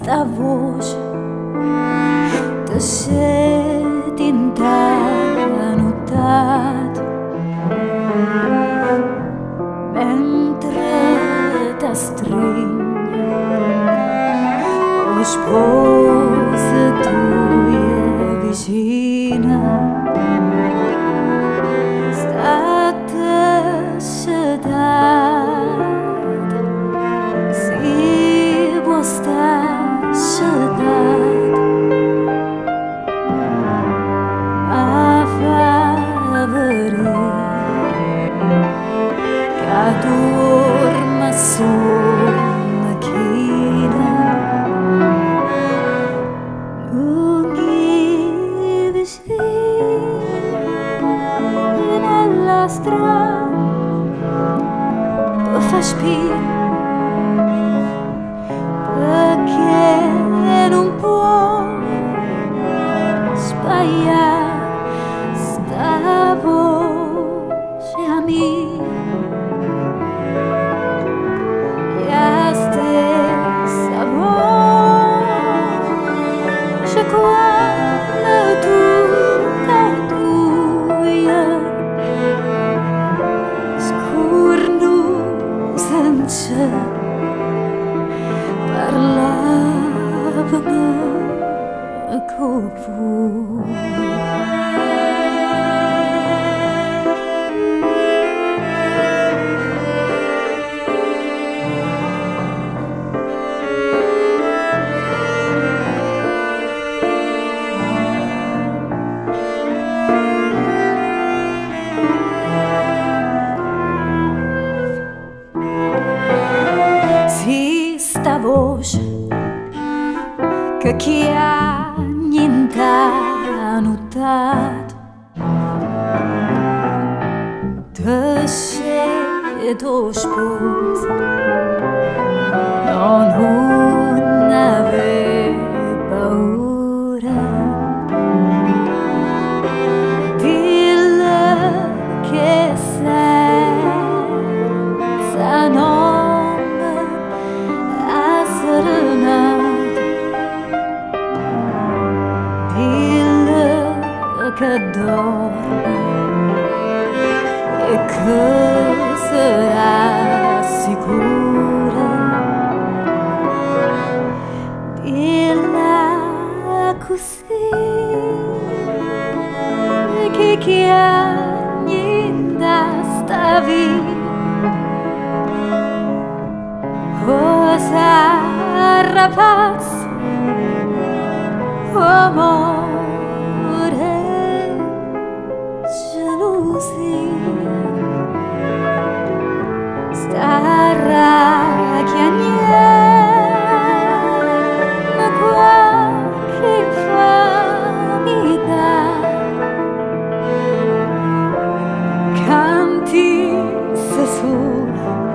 esta voz de ser tintada notat mentre t'estreny us vols de tu i el dorma sonnachina lunghi vicini nella strada tu fai spirito parlavano a cupo rouge că chiar ninta notat Tășe doși pus Non e che sarà sicura Dille così che chi ha niente sta via Cosa rapaz, uomo fool.